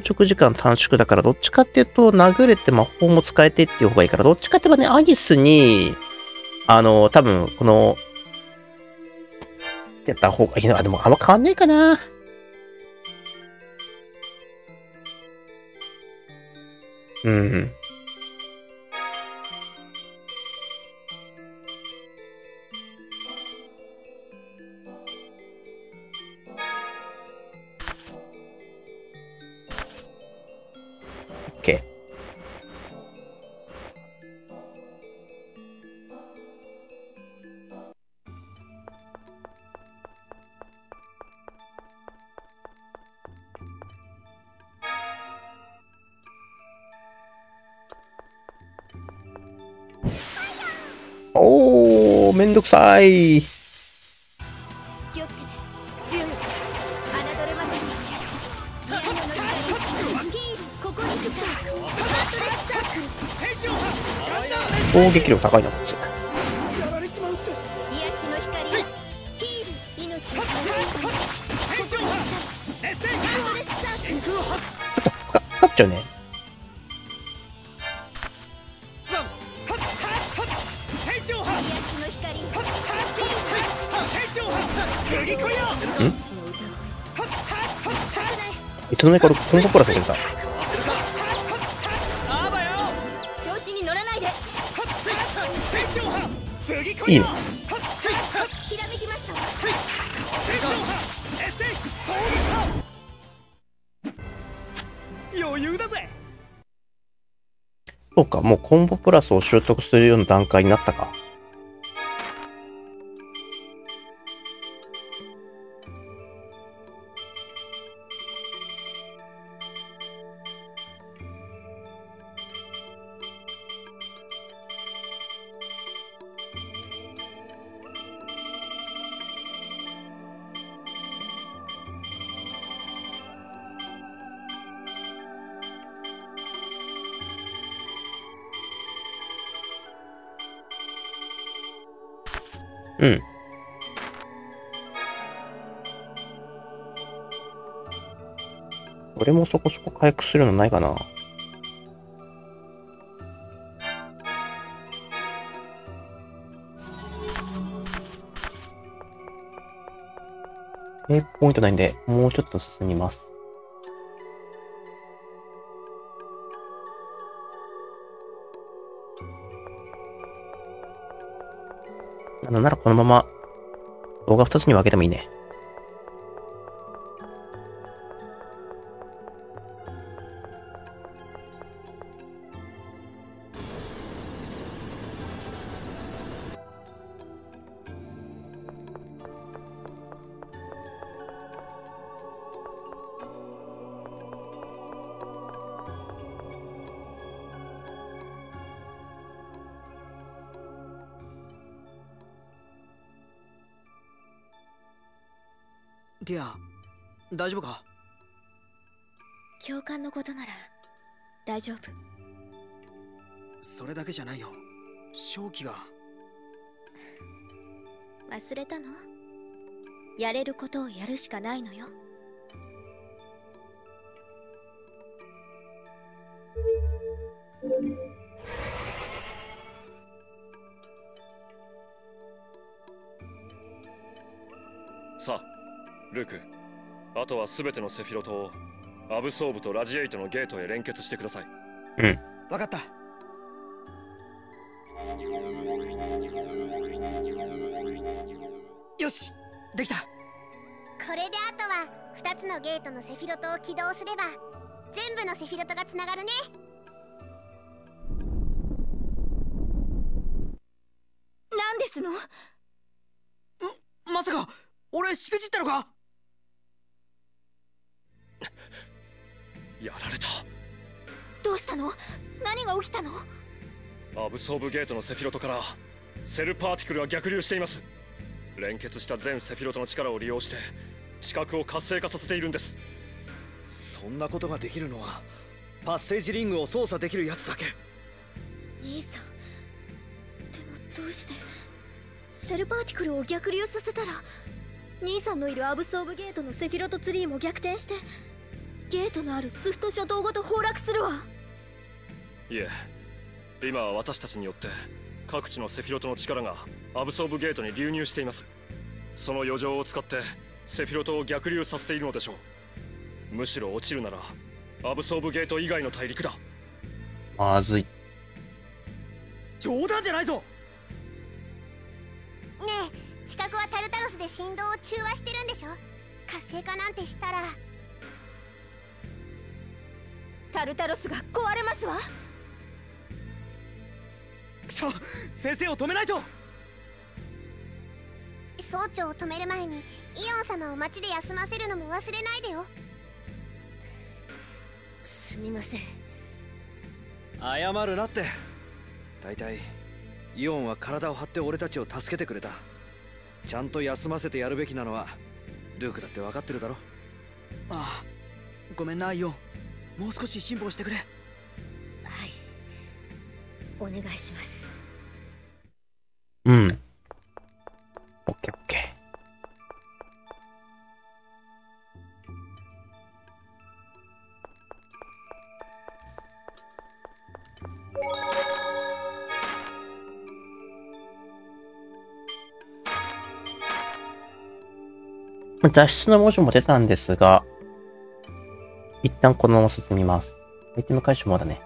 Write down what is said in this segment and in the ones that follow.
硬直時間短縮だから、どっちかっていうと、殴れて魔法も使えてっていう方がいいから、どっちかって言えばね、アギスに、あの、多分、この、つけた方がいいな。でも、あんま変わんねえかな。うん。レスサークル。攻撃力高いな、こいつ。の間にか俺、コンボプラス入れた。調子に乗らないでいいね。そうか、もうコンボプラスを習得するような段階になったか。回復するのないかな？セーポイントないんで、もうちょっと進みます。なんならこのまま動画2つに分けてもいいね。やれることをやるしかないのよ。さあルーク。あとは全てのセフィロトをアブソーブとラジエイトのゲートへ連結してください。分かった。よしできたこれであとは2つのゲートのセフィロトを起動すれば全部のセフィロトがつながるね。何ですの？まさか俺しくじったのか？やられた。どうしたの？何が起きたの？アブソーブゲートのセフィロトからセルパーティクルが逆流しています。連結した全セフィロトの力を利用して地殻を活性化させているんです。そんなことができるのはパッセージリングを操作できるやつだけ。兄さんでもどうしてセルパーティクルを逆流させたら兄さんのいるアブソーブゲートのセフィロトツリーも逆転してゲートのあるツフト諸島ごと崩落するわ。いえ今は私たちによって各地のセフィロトの力がアブソーブゲートに流入しています。その余剰を使ってセフィロトを逆流させているのでしょう。むしろ落ちるならアブソーブゲート以外の大陸だ。まずい。冗談じゃないぞ！ねえ近くはタルタロスで振動を中和してるんでしょ？活性化なんてしたら。タルタロスが壊れますわ。くそ先生を止めないと総長を止める前にイオン様を町で休ませるのも忘れないでよ。すみません。謝るなって。大体イオンは体を張って俺たちを助けてくれた。ちゃんと休ませてやるべきなのはルークだって分かってるだろ。ああごめんなイオン。もう少し辛抱してくれ。はい。お願いします。うん。ケーオッケー。脱出の文字も出たんですが、一旦このまま進みます。アイテム回収まだね。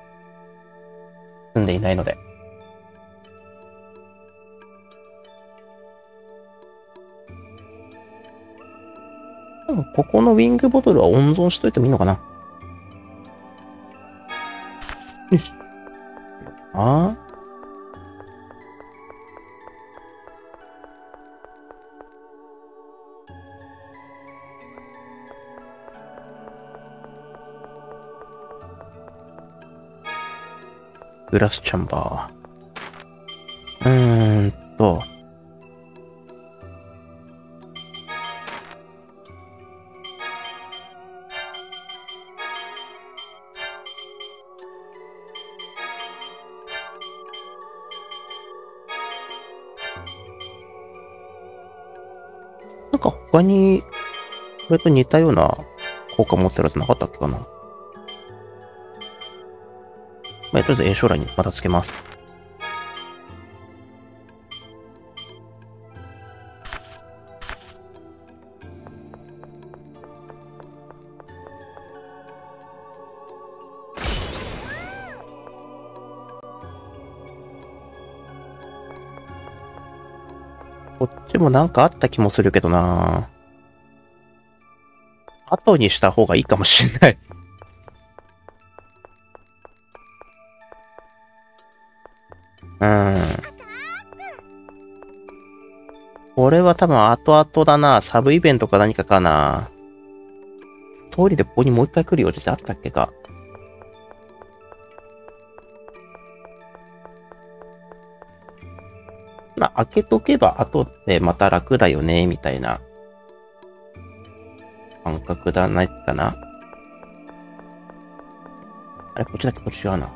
進んでいないので。ここのウィングボトルは温存しといてもいいのかな？よし。あ？あ。グラスチャンバー。うーんと。他に、これと似たような効果持ってるやつなかったっけかなまあ、とりあえず A 将来にまたつけます。もなんかあった気もするけどな後にした方がいいかもしんない。うん。これは多分後々だな。サブイベントか何かかな。通りでここにもう一回来る予定あったっけか。まあ、開けとけば後でまた楽だよね、みたいな感覚だないかな。あれ、こっちだっけこっち違うな。こ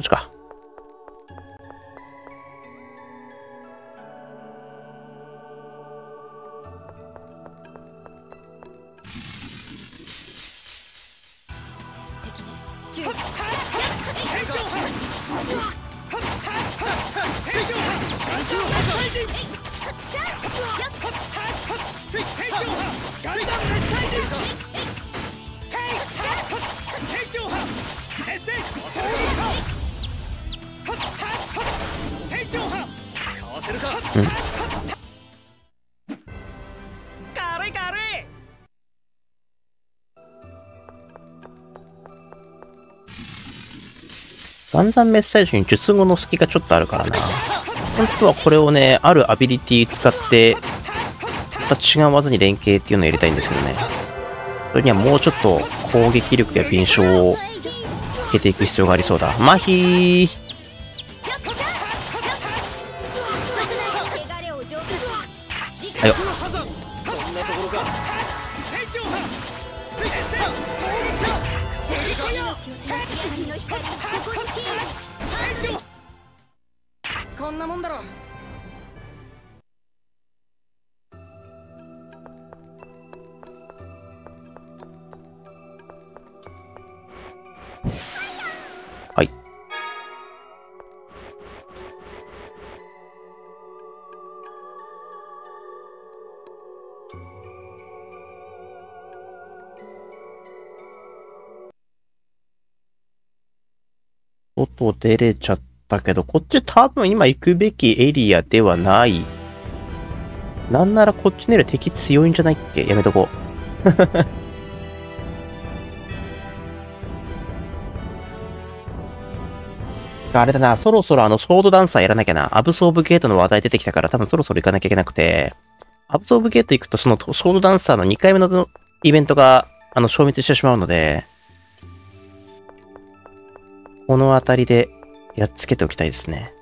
っちか。暗算メッセージに術後の隙がちょっとあるからな。本当はこれをね、あるアビリティ使って、また違う技に連携っていうのを入れたいんですけどね。それにはもうちょっと攻撃力や敏捷をつけていく必要がありそうだ。麻痺こんなもんだろ。はい。外出れちゃったけど、こっち多分今行くべきエリアではない。なんならこっちのエリア敵強いんじゃないっけ？やめとこう。あれだな、そろそろあの、ソードダンサーやらなきゃな。アブソーブゲートの話題出てきたから、多分そろそろ行かなきゃいけなくて、アブソーブゲート行くと、そのソードダンサーの2回目のイベントが、あの、消滅してしまうので、この辺りでやっつけておきたいですね。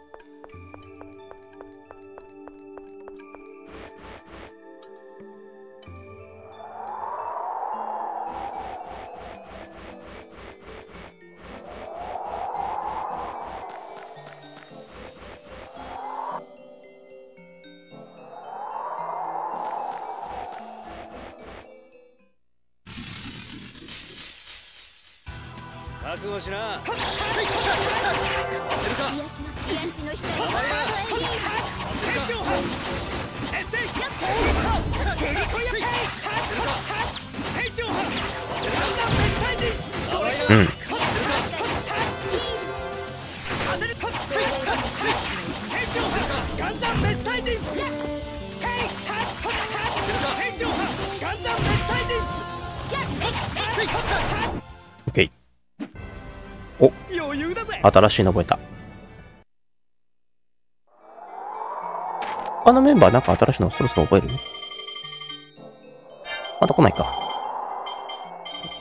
新しいの覚えた。他のメンバーなんか新しいのそろそろ覚える？まだ来ないか。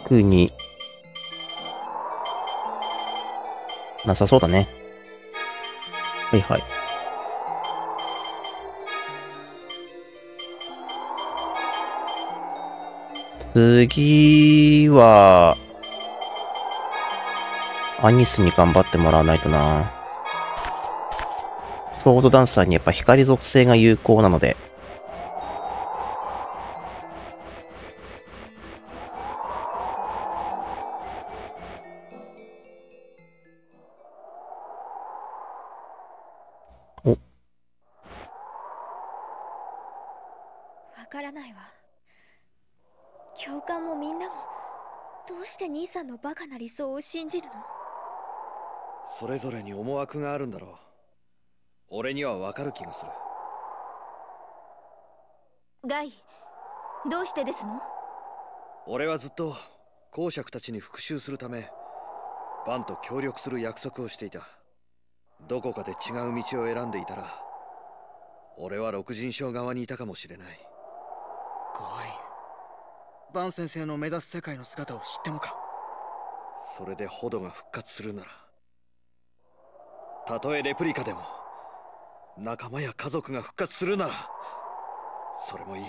特に、なさそうだね。はいはい。次は、アニスに頑張ってもらわないとな。ソードダンサーにやっぱ光属性が有効なので。からないわ教官もみんなもどうして兄さんのバカな理想を信じるの？それぞれに思惑があるんだろう。俺にはわかる気がする。ガイどうしてですの？俺はずっと公爵たちに復讐するためバンと協力する約束をしていた。どこかで違う道を選んでいたら俺は六人将側にいたかもしれない。ガイバン先生の目指す世界の姿を知ってもか。それでホドが復活するならたとえレプリカでも仲間や家族が復活するならそれもいい。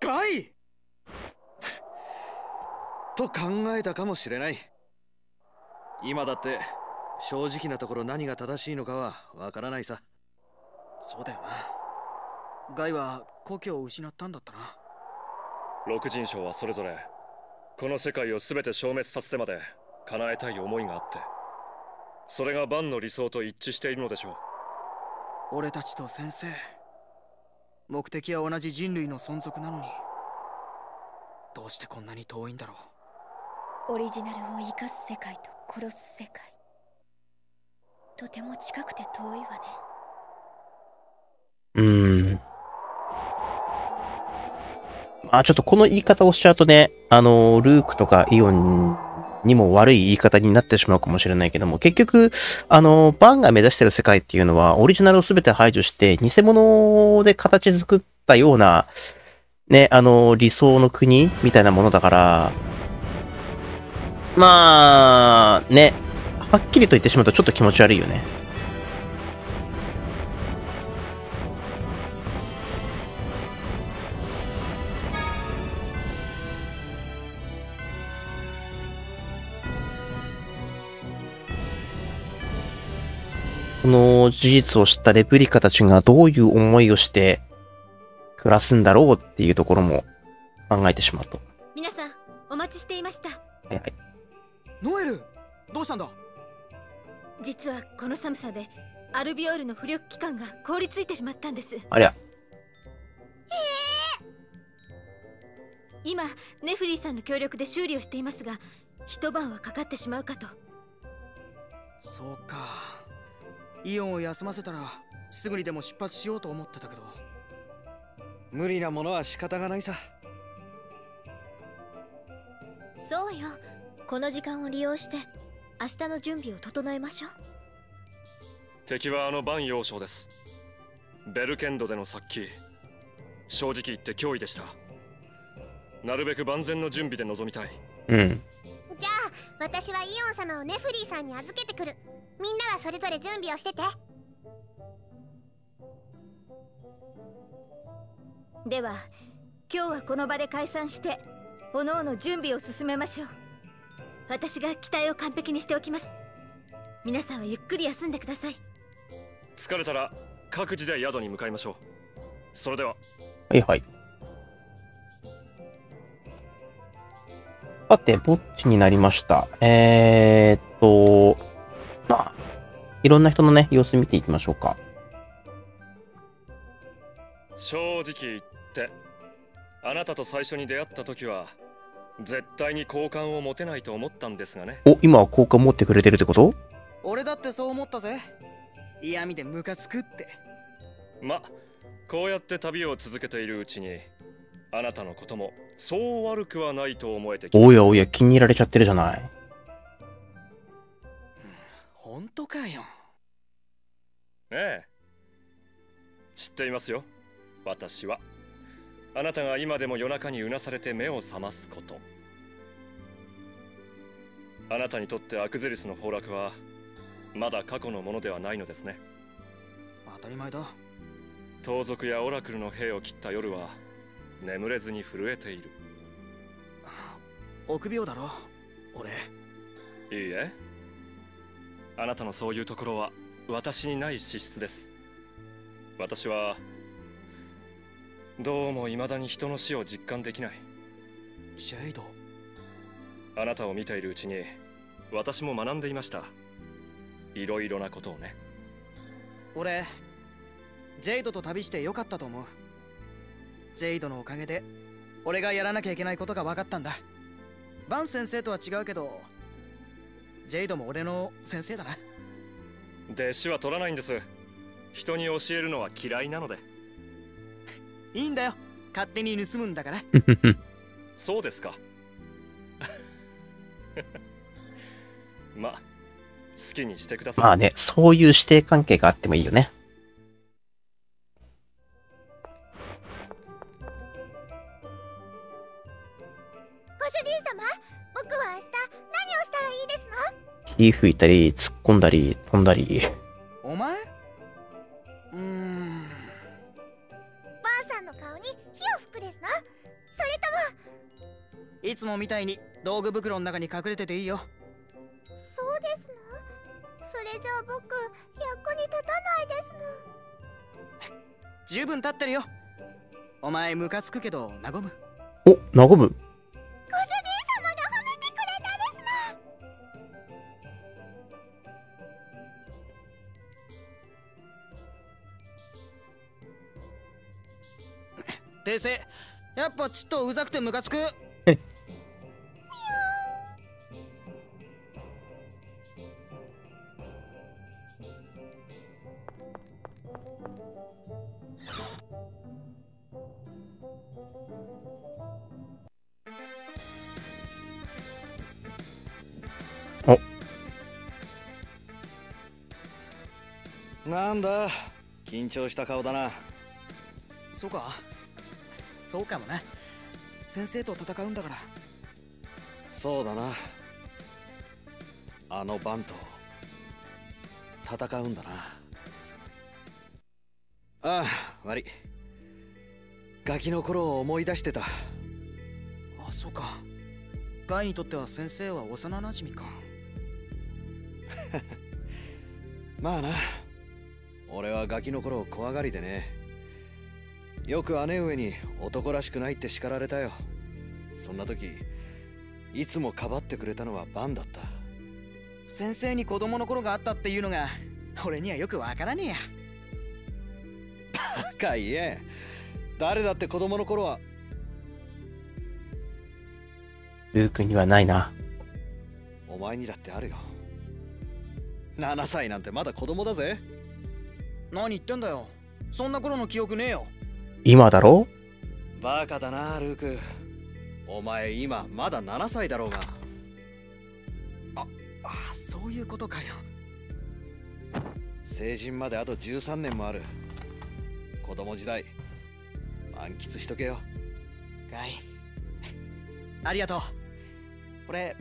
ガイ！と考えたかもしれない。今だって正直なところ何が正しいのかはわからないさ。そうだよな。ガイは故郷を失ったんだったな。六人将はそれぞれこの世界を全て消滅させてまで叶えたい思いがあってそれがバンの理想と一致しているのでしょう。俺たちと先生。目的は同じ人類の存続なのに。どうしてこんなに遠いんだろう。オリジナルを生かす世界と殺す世界。とても近くて遠いわね。うーん。まあちょっとこの言い方をしちゃうとね、あの、ルークとかイオンにも悪い言い方になってしまうかもしれないけども、結局、あの、バンが目指してる世界っていうのは、オリジナルを全て排除して、偽物で形作ったような、ね、あの、理想の国みたいなものだから、まあ、ね、はっきりと言ってしまうとちょっと気持ち悪いよね。この事実を知ったレプリカたちがどういう思いをして暮らすんだろうっていうところも考えてしまうと。皆さんお待ちしていました。はいはい。ノエルどうしたんだ？実はこの寒さでアルビオールの浮力機関が凍りついてしまったんです。ありゃ、今ネフリーさんの協力で修理をしていますが一晩はかかってしまうかと。そうかイオンを休ませたらすぐにでも出発しようと思ってたけど。無理なものは仕方がないさ。そうよ。この時間を利用して明日の準備を整えましょう。敵はあのバン幼少です。ベルケンドでの殺気。正直言って脅威でした。なるべく万全の準備で臨みたい。うん。じゃあ私はイオン様をネフリーさんに預けてくるみんなはそれぞれ準備をしてて。では今日はこの場で解散しておのおの準備を進めましょう。私が機体を完璧にしておきます。皆さんはゆっくり休んでください。疲れたら各自で宿に向かいましょう。それでは。はいはい。さて、ぼっちになりました。えーっと、まあ、いろんな人のね、様子見ていきましょうか。正直言ってあなたと最初に出会った時は絶対に好感を持てないと思ったんですがね。お、今は効果持ってくれてるってこと？俺だってそう思ったぜ。嫌味でムカつくって。まこうやって旅を続けているうちにあなたのこともそう悪くはないと思えてきおやおや、気に入られちゃってるじゃない。本当かよ。ええ。知っていますよ。私は。あなたが今でも夜中にうなされて目を覚ますこと。あなたにとってアクゼリスの崩落はまだ過去のものではないのですね。当たり前だ。盗賊やオラクルの兵を切った夜は眠れずに震えている。臆病だろ。俺。いいえあなたのそういうところは私にない資質です。私はどうも未だに人の死を実感できない。シェイド。あなたを見ているうちに私も学んでいました。いろいろなことをね。俺ジェイドと旅してよかったと思う。ジェイドのおかげで俺がやらなきゃいけないことが分かったんだ。バン先生とは違うけどジェイドも俺の先生だな。弟子は取らないんです。人に教えるのは嫌いなので。いいんだよ。勝手に盗むんだから。そうですか。ま好きにしてください。まあね、そういう師弟関係があってもいいよね。火吹いたり、突っ込んだり、飛んだり。お前？うーん。ばあさんの顔に火を吹くですのそれとも。いつもみたいに道具袋の中に隠れてていいよ。そうですのそれじゃあ僕役に立たないですの十分立ってるよ。お前ムカつくけど和む。お、和む？訂正。やっぱちっとうざくてムカつく。なんだ。緊張した顔だな。そうかそうかもな。先生と戦うんだから。そうだな。あのバンと戦うんだな。ああ悪い。ガキの頃を思い出してた。あそうか。ガイにとっては先生は幼なじみか。まあな。俺はガキの頃怖がりでねよく姉上に男らしくないって叱られたよ。そんな時いつもかばってくれたのはバンだった。先生に子供の頃があったっていうのが俺にはよくわからねえや。バカ言え。誰だって子供の頃は。ルークにはないな。お前にだってあるよ。7歳なんてまだ子供だぜ。何言ってんだよ。そんな頃の記憶ねえよ今だろ？バカだなルーク。お前今まだ7歳だろうが。ああそういうことかよ。成人まであと13年もある。子供時代満喫しとけよ。ガイ。ありがとう。俺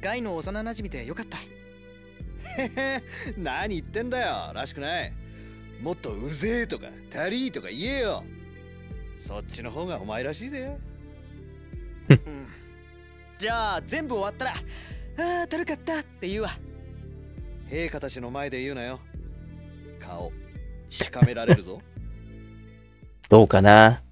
ガイの幼馴染でよかった。へへ何言ってんだよ。らしくない。もっとうぜえとかたりーとか言えよそっちの方がお前らしいぜ。うん。じゃあ全部終わったらあーだるかったって言うわ。陛下たちの前で言うなよ。顔しかめられるぞ。どうかな？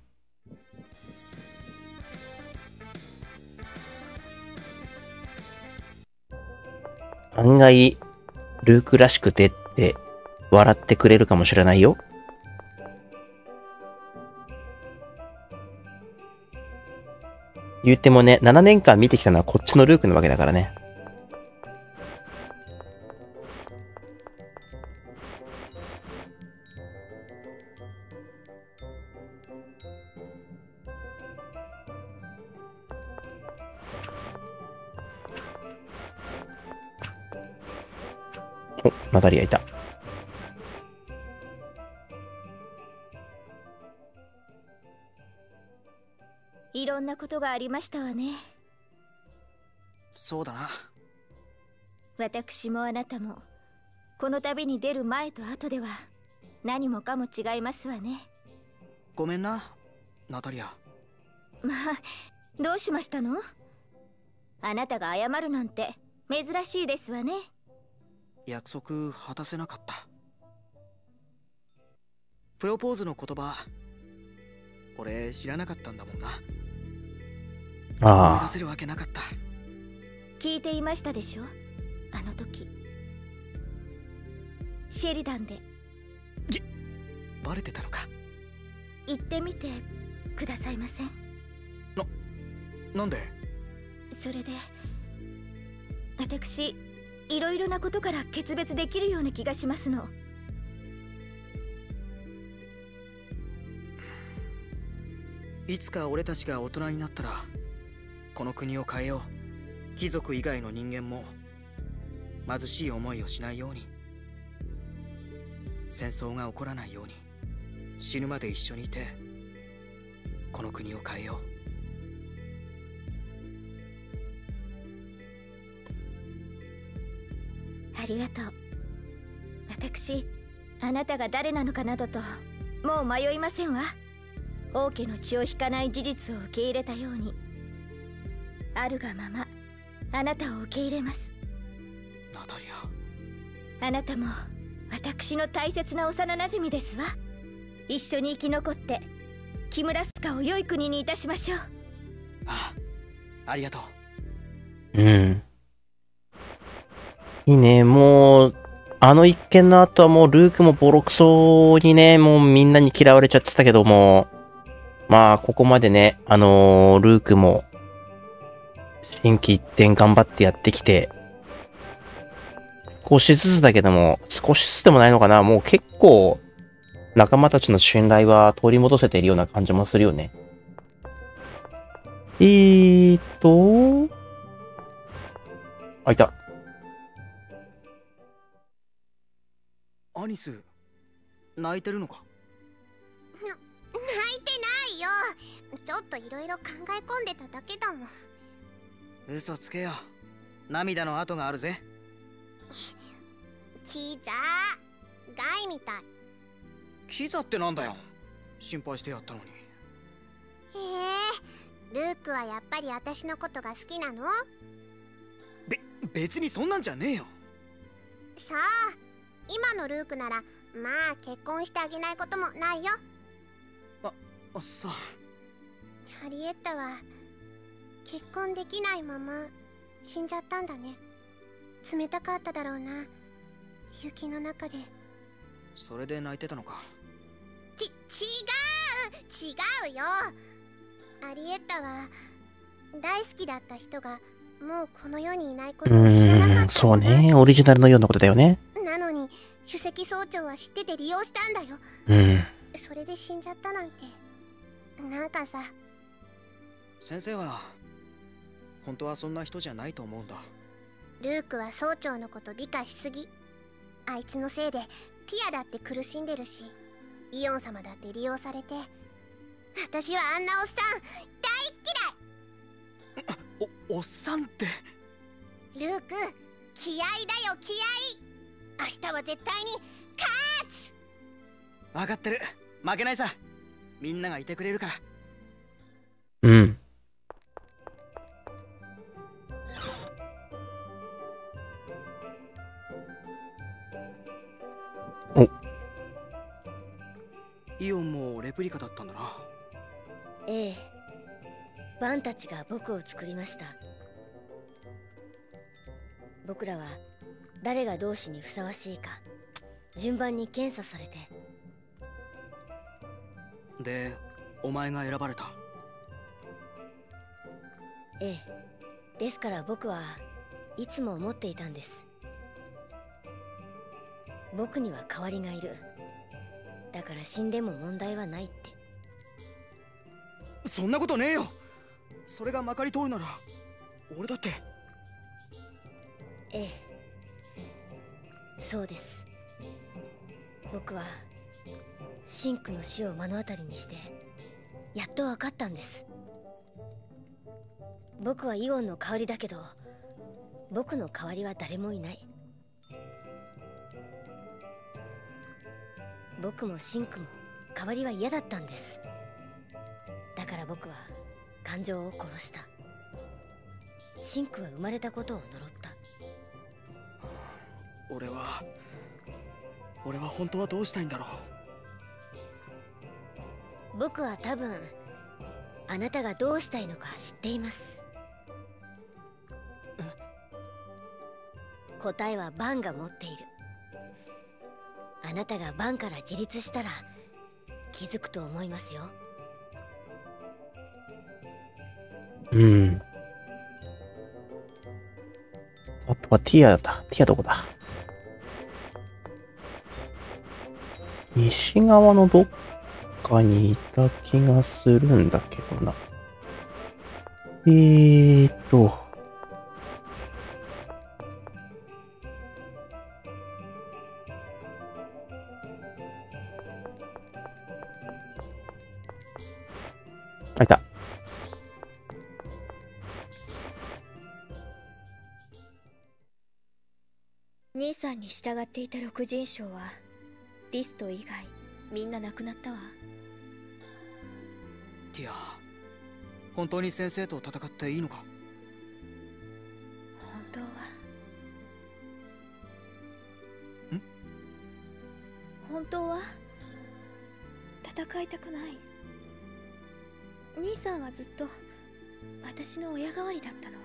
案外、ルークらしくてって笑ってくれるかもしれないよ。言ってもね、7年間見てきたのはこっちのルークなわけだからね。お、ナタリアいた。なことがありましたわね。そうだな。私もあなたもこの旅に出る前と後では何もかも違いますわね。ごめんなナタリア。まあどうしましたの？あなたが謝るなんて珍しいですわね。約束果たせなかった。プロポーズの言葉俺知らなかったんだもんな思いあ。出せるわけなかった。聞いていましたでしょ？あの時。シェリダンで。バレてたのか？行ってみて。くださいません。なんで？それで私いろいろなことから決別できるような気がしますの。いつか俺たちが大人になったらこの国を変えよう。貴族以外の人間も貧しい思いをしないように。戦争が起こらないように。死ぬまで一緒にいてこの国を変えよう。ありがとう。私あなたが誰なのかなどともう迷いませんわ。王家の血を引かない事実を受け入れたように。あるがままあなたを受け入れます。ナタリあなたも私の大切な幼馴染ですわ。一緒に生き残って木村スカを良い国にいたしましょう。あありがとう。うん。いいね、もう、あの一件の後はもうルークもボロクソにね、もうみんなに嫌われちゃってたけども、まあ、ここまでね、あのールークも、心機一転頑張ってやってきて、少しずつだけども、少しずつでもないのかな、もう結構、仲間たちの信頼は取り戻せているような感じもするよね。えーっと、あ、いた。アニス泣いてるのか？泣いてないよちょっといろいろ考え込んでただけだもん嘘つけよ。涙の跡があるぜ。キザ。ーガイみたい。キザってなんだよ。心配してやったのに。へえルークはやっぱり私のことが好きなの？べ別にそんなんじゃねえよ。さあ今のルークならまあ結婚してあげないこともないよ。あさ。ハリエッタは結婚できないまま死んじゃったんだね。冷たかっただろうな。雪の中で。それで泣いてたのか。ち違う！違うよ！アリエッタは大好きだった人がもうこの世にいないこうとを知らなかったそうね。オリジナルのようなことだよね。だなのに首席総長は知ってて利用したんだよ。うん。それで死んじゃったなんて。なんかさ。先生は本当はそんな人じゃないと思うんだ。ルークは総長のこと美化しすぎ。あいつのせいでティアだって苦しんでるしイオン様だって利用されて。私はあんなおっさんおおっさんって？大嫌いルーク気合だよ気合明日は絶対に勝つ。分かってる。負けないさ。みんながいてくれるから。うん。イオンもレプリカだったんだな。ええ。バンたちが僕を作りました。僕らは誰が同志にふさわしいか順番に検査されて。でお前が選ばれた？ええ。ですから僕はいつも思っていたんです。僕には代わりがいるだから死んでも問題はないって。そんなことねえよ。それがまかり通るなら俺だって。ええ。そうです。僕はシンクの死を目の当たりにしてやっと分かったんです。僕はイオンの代わりだけど僕の代わりは誰もいない僕もシンクも代わりは嫌だったんです。だから僕は感情を殺した。シンクは生まれたことを呪った。俺は俺は本当はどうしたいんだろう。僕は多分あなたがどうしたいのか知っています。答えはバンが持っているあなたがバンから自立したら気づくと思いますようん。あとはティアだ。ティアどこだ？西側のどっかにいた気がするんだけどな。えーと。あ、いた。兄さんに従っていた六人将はディスト以外みんな亡くなったわティア本当に先生と戦っていいのか？と私の親代わりだったの。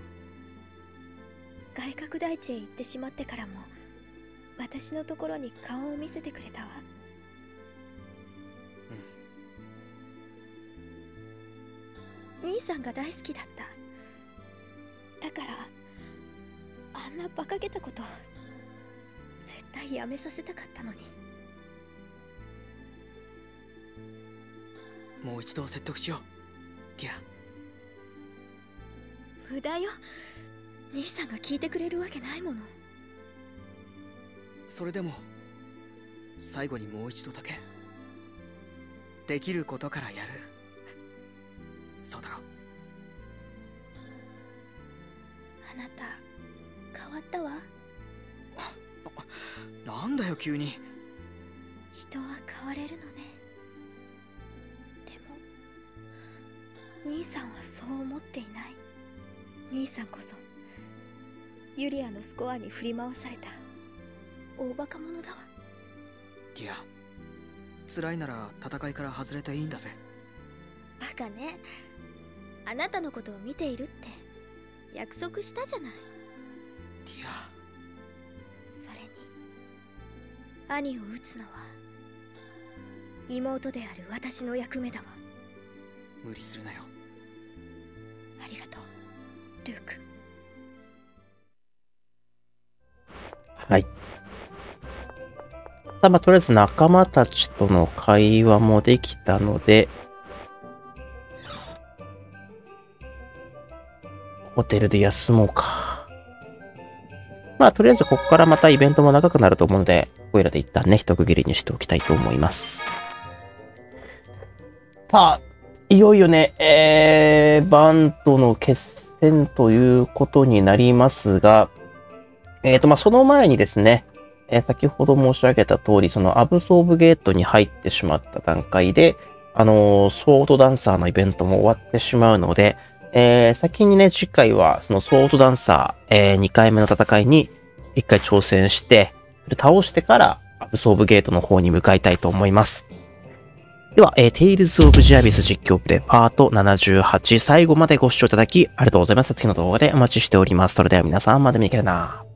外角大地へ行ってしまってからも私のところに顔を見せてくれたわ。兄さんが大好きだった。だからあんな馬鹿げたこと絶対やめさせたかったのに。もう一度説得しようティア無駄よ。兄さんが聞いてくれるわけないもの。それでも最後にもう一度だけできることからやる。そうだろあなた変わったわ。なんだよ急に。人は変われるのね。でも兄さんはそう思っていない兄さんこそユリアのスコアに振り回された。大バカ者だわ。ティア辛いなら戦いから外れていいんだぜ。バカね。あなたのことを見ているって。約束したじゃない。ティア。それに兄を撃つのは妹である私の役目だわ。無理するなよルークはい。まあ、とりあえず仲間たちとの会話もできたので、ホテルで休もうか。まあ、とりあえずここからまたイベントも長くなると思うので、ここいらで一旦ね、一区切りにしておきたいと思います。さあ、いよいよね、えー、バンとの決戦ということになりますが、えっ、と、ま、その前にですね、えー先ほど申し上げた通り、そのアブソーブゲートに入ってしまった段階で、あのーソードダンサーのイベントも終わってしまうので、えー先にね、次回は、そのソードダンサー、え2回目の戦いに1回挑戦して、それ倒してから、アブソーブゲートの方に向かいたいと思います。では、えー、テイルズ・オブ・ジアビス実況プレイパート78最後までご視聴いただきありがとうございます。次の動画でお待ちしております。それでは皆さんまた見てくれな。